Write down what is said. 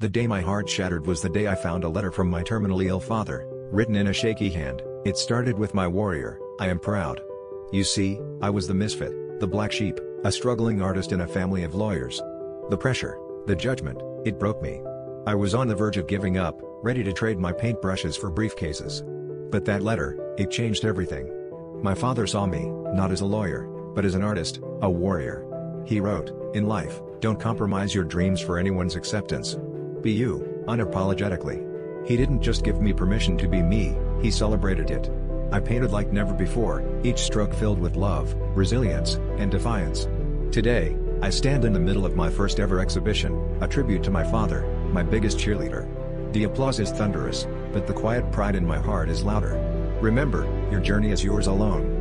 The day my heart shattered was the day I found a letter from my terminally ill father, written in a shaky hand. It started with my warrior, I am proud. You see, I was the misfit, the black sheep, a struggling artist in a family of lawyers. The pressure, the judgment, it broke me. I was on the verge of giving up, ready to trade my paintbrushes for briefcases. But that letter, it changed everything. My father saw me, not as a lawyer, but as an artist, a warrior. He wrote, In life, don't compromise your dreams for anyone's acceptance. Be you, unapologetically. He didn't just give me permission to be me, he celebrated it. I painted like never before, each stroke filled with love, resilience, and defiance. Today, I stand in the middle of my first ever exhibition, a tribute to my father, my biggest cheerleader. The applause is thunderous, but the quiet pride in my heart is louder. Remember, your journey is yours alone.